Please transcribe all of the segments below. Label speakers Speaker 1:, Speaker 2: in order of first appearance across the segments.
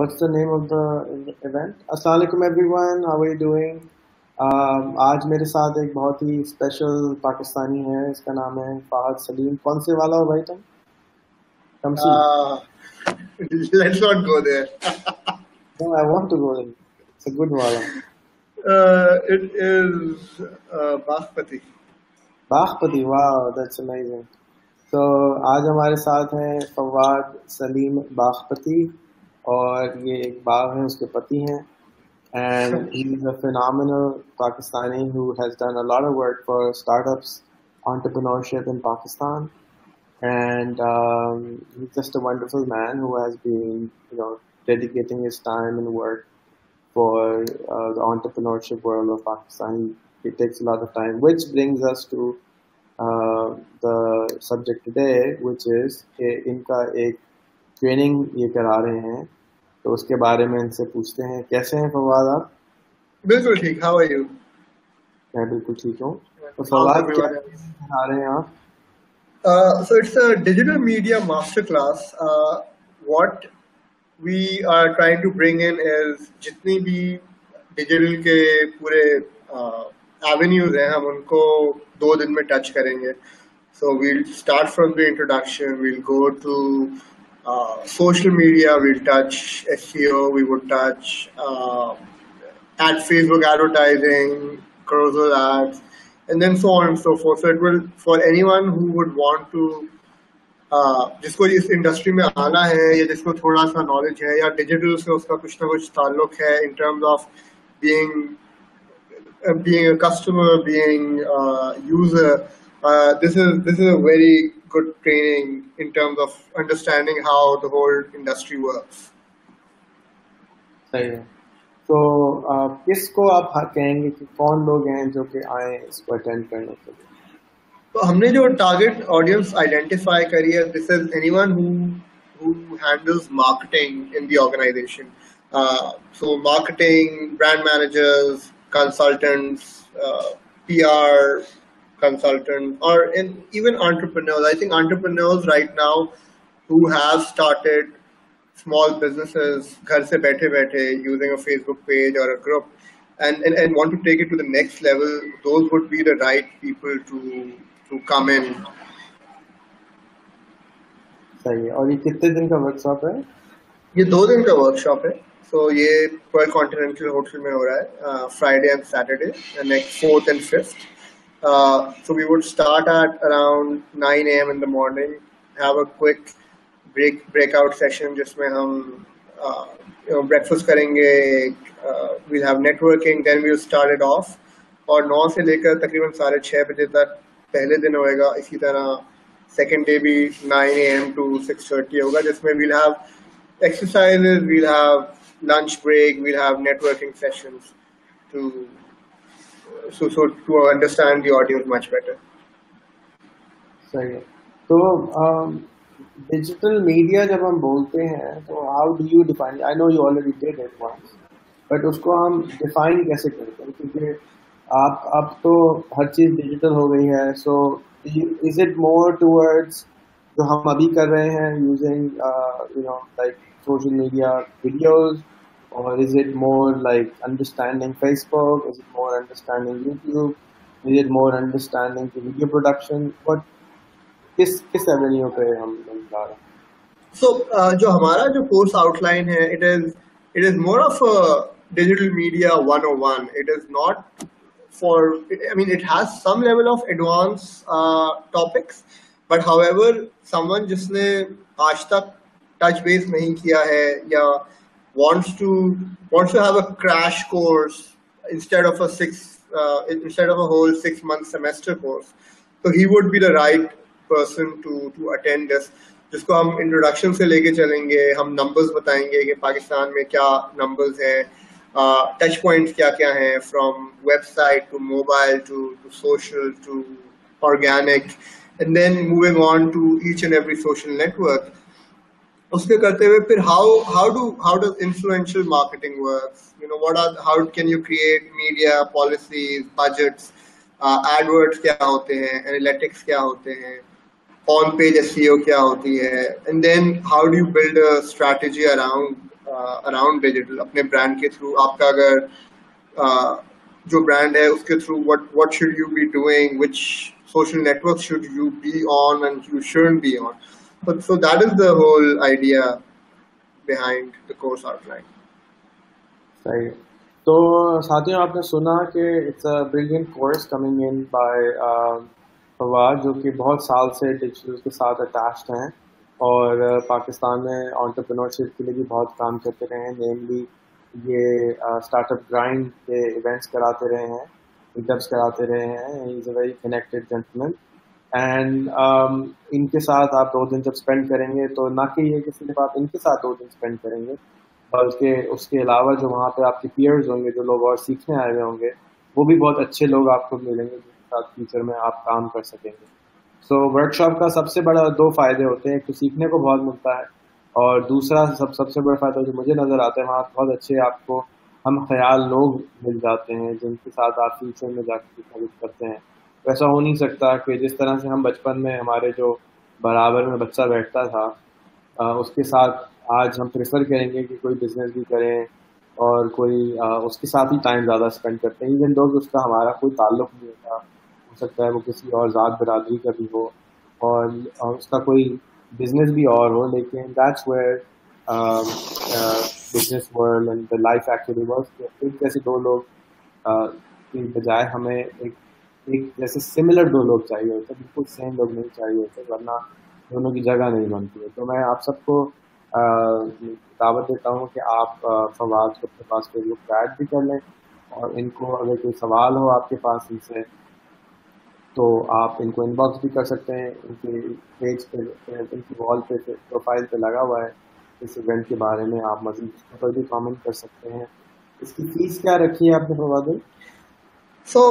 Speaker 1: What's the name of the event? Assalamualaikum everyone. How are you doing? Um, आज मेरे साथ एक बहुत ही स्पेशल पाकिस्तानी है इसका नाम है फाहद सलीम कौन से वाला हो भाई तुम कम से
Speaker 2: Uh, let's not go there.
Speaker 1: no, I want to go in. It's a good wala.
Speaker 2: Uh, it is uh, Baghpati.
Speaker 1: Bagpati वाह दैट्स अमेजिंग तो आज हमारे साथ हैं फवाद सलीम बागपति और ये एक बाग है उसके पति हैं and he's a phenomenal Pakistani who has done a lot of work for startups, entrepreneurship in Pakistan, and um, he's just a wonderful man who has been, you know, dedicating his time and work for uh, the entrepreneurship world of Pakistan. It takes a lot of time, which brings us to uh, the subject today, which is कि इनका एक training ये करा रहे हैं तो उसके बारे में इनसे पूछते हैं। कैसे हैं फवाद आप?
Speaker 2: बिल्कुल ठीक हाउ आर यू
Speaker 1: मैं बिल्कुल ठीक हूँ। तो फवाद क्या सिखा रहे हैं आप?
Speaker 2: So it's a digital media master class what we are trying to bring in is जितनी भी डिजिटल के पूरे uh, एवेन्यूज हैं हम उनको दो दिन में टच करेंगे। So we'll start from the introduction we'll go to uh, social media. We'll touch SEO. We would touch uh, at Facebook advertising, carousel ads, and then so on and so forth. So it will for anyone who would want to uh, जिसको इस industry में आना है या जिसको थोड़ा सा knowledge है या डिजिटल से उसका कुछ ना कुछ ताल्लुक है in terms of being being a customer, being a user, uh, this is this is a very good training in terms of understanding how the whole industry works.
Speaker 1: सही है तो आ, किसको आप हाँ कहेंगे कि कौन लोग हैं जो कि आए इसको अटेंड करने के लिए
Speaker 2: तो हमने जो टारगेट ऑडियंस आइडेंटिफाई करी है this is anyone who who handles marketing in the organization. Uh, so marketing, brand managers, consultants, uh, PR consultants, or in, even entrepreneurs. I think entrepreneurs right now who have started small businesses घर से बैठे बैठे using a Facebook page or a group and, and, and want to take it to the next level, those would be the right people to to come in.
Speaker 1: सही है और ये कितने दिन का वर्कशॉप है
Speaker 2: ये दो दिन का वर्कशॉप है सो ये पर्ल कॉन्टिनेंटल होटल में हो रहा है Friday and Saturday next fourth and fifth so we would start at around 9 a.m. in the morning, have a quick break breakout session जिसमें हम uh, you know, breakfast करेंगे uh, we'll have networking then we'll start it off और 9 से लेकर तकरीबन साढ़े छः बजे तक पहले दिन होएगा इसी तरह सेकेंड डे भी 9 a.m. to 6:30 होगा जिसमें we'll have exercises we'll have lunch break we'll have networking sessions to so so to understand the audience much better.
Speaker 1: सही तो डिजिटल मीडिया जब हम बोलते हैं तो how do you define I know you already did it once but उसको हम define कैसे करते हैं? क्योंकि आप, अब तो हर चीज़ डिजिटल हो गई है so is it more towards जो हम अभी कर रहे हैं using you know like social media videos or is it more like understanding Facebook? Is it more understanding YouTube? Is it more understanding the video production? What किस किस Avenue पे हम हम जा रहे हैं
Speaker 2: so uh, जो हमारा जो course outline है it is it is more of a digital media 101 it is not for I mean it has some level of advanced uh, topics but however someone जिसने आज तक touch base नहीं किया है या wants to wants to have a crash course instead of a six uh, instead of a whole six month semester course so he would be the right person to to attend this जिसको हम introduction से लेके चलेंगे हम numbers बताएंगे कि पाकिस्तान में क्या नंबर्स हैं टच पॉइंट्स क्या क्या हैं from website to mobile to to social to organic and then moving on to each and every social network उसके करते हुए फिर how how do how does influential marketing work you know what are how can you create media policies budgets AdWords क्या होते हैं analytics क्या होते हैं ऑन पेज एसईओ क्या होती है? And then how do build strategy around around digital अपने ब्रांड के थ्रू आपका अगर uh, जो ब्रांड है उसके through what what should you be doing which social network should you be on and you shouldn't be on but so that is the whole idea behind the course outline
Speaker 1: सही तो साथियों आपने सुना कि it's a brilliant course coming in by Fawad जो कि बहुत साल से डिजिटल के साथ अटैच्ड हैं और uh, पाकिस्तान में ऑन्टरप्रनोरशिप के लिए भी बहुत काम करते रहे हैं। नेमली ये स्टार्टअप ग्राइंड के इवेंट्स कराते रहे हैं मीटअप्स कराते रहे हैं। Is a very connected gentleman and um, इनके साथ आप दो दिन जब स्पेंड करेंगे तो ना कि ये कि सिर्फ़ आप इनके साथ दो दिन स्पेंड करेंगे बल्कि उसके अलावा जो वहाँ पे आपके पीयर्स होंगे जो लोग और सीखने आए हुए होंगे वो भी बहुत अच्छे लोग आपको मिलेंगे जिनके साथ फ्यूचर में आप काम कर सकेंगे। सो so, वर्कशॉप का सबसे बड़ा दो फ़ायदे होते हैं एक तो सीखने को बहुत मिलता है और दूसरा सब सबसे बड़ा फ़ायदा जो मुझे नज़र आता है वहाँ बहुत अच्छे आपको हम ख्याल लोग मिल जाते हैं जिनके साथ आप फ्यूचर में जाकर करते हैं। वैसा हो नहीं सकता कि जिस तरह से हम बचपन में हमारे जो बराबर में बच्चा बैठता था आ, उसके साथ आज हम प्रेफर करेंगे कि कोई बिज़नेस भी करें और कोई आ, उसके साथ ही टाइम ज़्यादा स्पेंड करते हैं। इवन दो उसका हमारा कोई ताल्लुक नहीं होता हो सकता है वो किसी और ज़ात बरदरी का भी हो और, उसका कोई बिज़नेस भी और हो लेकिन that's where business world and the life actually work जैसे दो लोग की बजाय हमें एक एक जैसे सिमिलर दो लोग चाहिए होते बिल्कुल सेम लोग नहीं चाहिए होते वरना दोनों की जगह नहीं बनती है। तो मैं आप सबको uh, दावत देता हूँ कि आप uh, फवाद को अपने पास फेसबुक ऐड भी कर लें और इनको अगर कोई सवाल हो आपके पास इनसे तो आप इनको इनबॉक्स भी कर सकते हैं। इनके पेज पे इनकी वॉल पे प्रोफ़ाइल पे लगा हुआ है। इस इवेंट के बारे में आप मजीद उस पर भी कमेंट कर सकते हैं। इसकी फ़ीस क्या रखी है आपने Fawad?
Speaker 2: So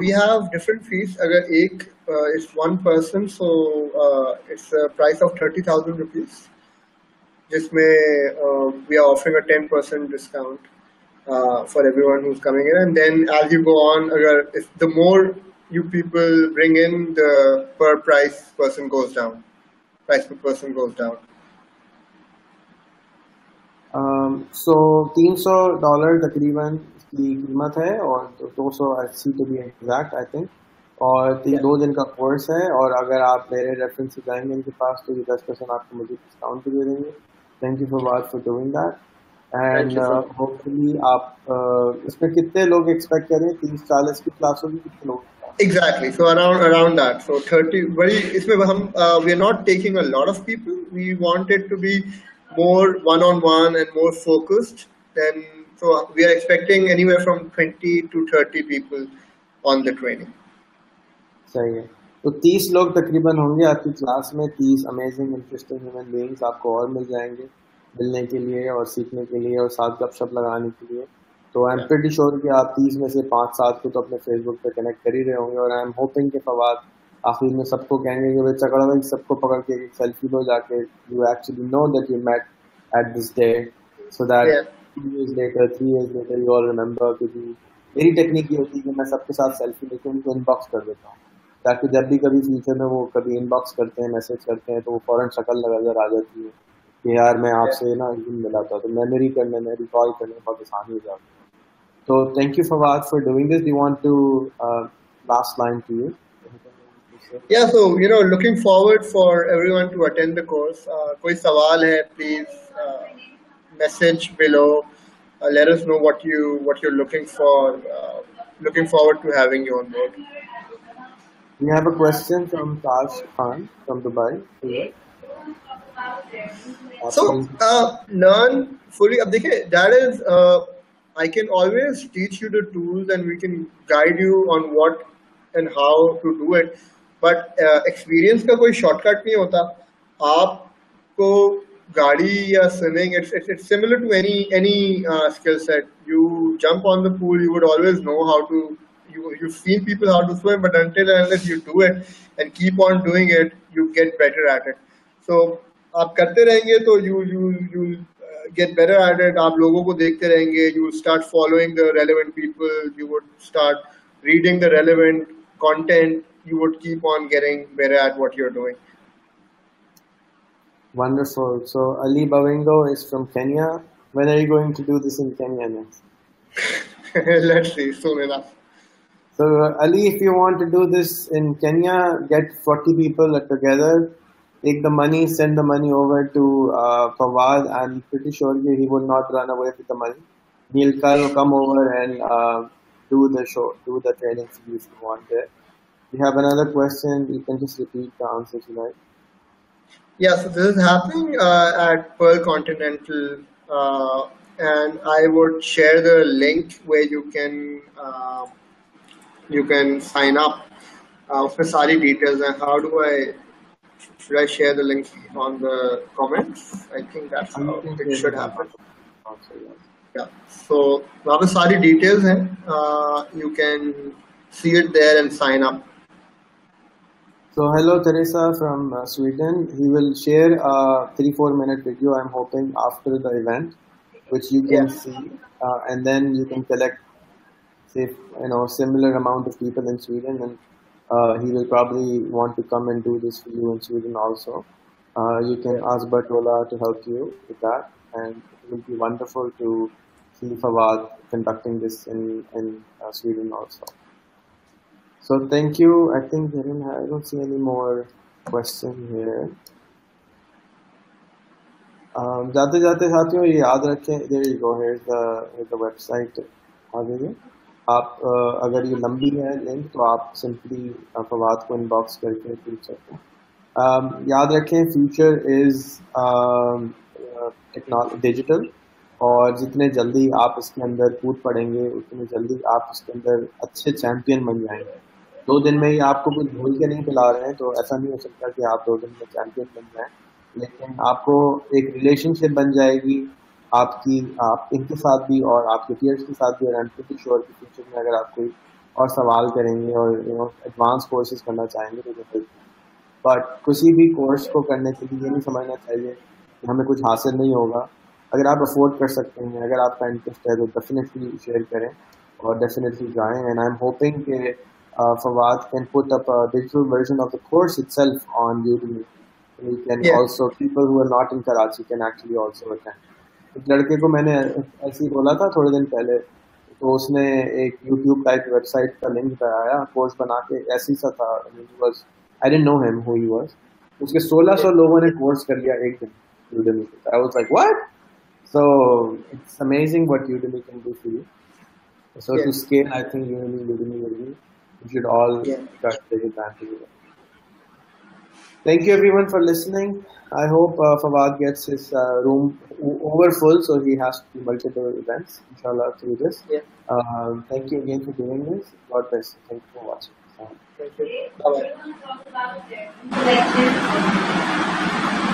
Speaker 2: we have different fees अगर एक is one person so it's price of thirty thousand rupees जिसमें we are offering a ten percent discount for every one who's coming in and then as you go on agar if the more you people bring in, the per price person goes down. Price per person goes down.
Speaker 1: Um, so तीन सौ dollar तकरीबन की कीमत है और दो सौ अस्सी to be exact I think और तीन दो दिन का कोर्स है और अगर आप मेरे रेफरेंस से जाएँगे इनके पास तो ये दस परसेंट आपको मुझे डिस्काउंट भी दे देंगे thank you for what for doing that and hopefully आप uh, इसमें कितने लोग एक्सपेक्ट करें तीस चालीस की क्लास होगी कितने लोग
Speaker 2: Exactly. So around around that. So 30. Very. इसमें हम uh, we are not taking a lot of people. We want it to be more one on one and more focused. Then so we are expecting anywhere from 20 to 30 people on the training.
Speaker 1: सही है। तो 30 लोग तकरीबन होंगे आपकी class में 30 amazing interesting human beings आपको और मिल जाएँगे मिलने के लिए और सीखने के लिए और साथ गपशप लगाने के लिए। तो आई एम प्रेटी श्योर कि आप तीस में से पाँच सात को तो अपने फेसबुक पे कनेक्ट कर ही रहे होंगे और आई एम होपिंग के फवाद आखिर में सबको कहेंगे कि भाई चकड़ा भाई सबको पकड़ के एक सेल्फी लो जाके you actually know that you met at this day so that years later, three years later, you all remember क्योंकि मेरी टेक्निक ये होती है कि मैं सबके साथ सेल्फी लेके उनको इनबॉक्स कर देता हूँ ताकि जब भी कभी फ्यूचर में वो कभी इनबॉक्स करते हैं मैसेज करते हैं तो वो फ़ौरन शक्ल नज़र आ जाती है कि यार मैं आपसे ना दिन मिला था तो मेमोरी करने में रिकॉल करने में बहुत आसानी हो जाती है you Fawad for doing this. Do you want to uh, last line to you?
Speaker 2: Yeah, so you know, looking forward for everyone to attend the course. Uh, कोई सवाल है, please uh, message below. Uh, let us know what you what you're looking for. Uh, looking forward to having you on board.
Speaker 1: We have a question from Taj Khan from Dubai.
Speaker 2: So uh, learn fully. अब देखिए, that is uh, I can always teach you the tools and we can guide you on what and how to do it. But uh, experience का कोई shortcut नहीं होता आपको गाड़ी या swimming it's, it's, it's similar to any any uh, skill set you jump on the pool you would always know how to you you've seen people how to swim but until and unless you do it and keep on doing it you get better at it so आप करते रहेंगे तो you you you get better at it आप लोगों को देखते रहेंगे you will start following the relevant people you would start reading the relevant content you would keep on getting better at what you're doing
Speaker 1: Wonderful. So Ali Bawengo is from Kenya. When are you going to do this in Kenya next?
Speaker 2: Let's see, soon enough.
Speaker 1: So Ali, if you want to do this in Kenya, get 40 people together, take the money, send the money over to uh, Fawad. I'm pretty sure he will not run away with the money. Neil He'll come over and uh, do the show, do the training you if you want it. If you have another question, you can just repeat the answer tonight
Speaker 2: yeah, so this is happening uh, at Pearl Continental, uh, and I would share the link where you can uh, you can sign up uh, for sari details. And how do I should I share the link on the comments? I think that's how it should happen. Yeah. So now the sari details, and you can see it there and sign up.
Speaker 1: So hello Teresa from uh, Sweden. He will share a three four minute video. I'm hoping after the event, which you can yeah. see, uh, and then you can collect, say you know similar amount of people in Sweden, and uh, he will probably want to come and do this for you in Sweden also. Uh, you can ask Bertola to help you with that, and it will be wonderful to see Fawad conducting this in in uh, Sweden also. So thank you. I think I don't, have, I don't see any more question here. Um, जाते जाते साथियों ये याद रखें there you go here the the website आ गई है आप uh, अगर ये लंबी है लिंक तो आप सिंपली फवाद को इनबॉक्स करके पूछ सकते हैं um, याद रखें फ्यूचर इज़ डिजिटल और जितने जल्दी आप इसके अंदर कूद पड़ेंगे उतने जल्दी आप इसके अंदर अच्छे चैंपियन बन जाएँगे दो दिन में ही आपको कुछ भूल के नहीं पिला रहे हैं तो ऐसा नहीं हो सकता कि आप दो दिन में चैंपियन बन जाए। लेकिन आपको एक रिलेशनशिप बन जाएगी, आपकी, आप इनके साथ भी और आपके पीयर्स के साथ भी, और एम श्योर के फ्यूचर में अगर आप कोई और सवाल करेंगे और यू नो एडवांस कोर्सेज करना चाहेंगे तो ज़रूर बट किसी भी कोर्स को करने के लिए नहीं समझना चाहिए कि हमें कुछ हासिल नहीं होगा। अगर आप अफोर्ड कर सकते हैं, अगर आपका इंटरेस्ट है तो डेफिनेटली शेयर करें और डेफिनेटली जाएँ। एंड आई एम होपिंग कि uh, Fawad can put up a digital version of the course itself on YouTube. We can yeah. also people who are not in Karachi can actually also attend. एक लड़के को मैंने ऐसे ही बोला था थोड़े दिन पहले तो उसने एक YouTube टाइप वेबसाइट का लिंक लगाया कोर्स बना के ऐसी सा था I didn't know him who he was उसके 1600 लोगों ने कोर्स कर लिया एक दिन Udemy I was like what so it's amazing what Udemy can do for you so yeah. to scale I think Udemy Udemy will be we should all yeah. try to take advantage of it. Thank you everyone for listening. I hope uh, Fawad gets his uh, room over full so he has to do multiple events, inshallah, through this. Yeah. Um, thank you again for doing this. God bless. Thank you for watching.
Speaker 2: Thank you. Bye-bye.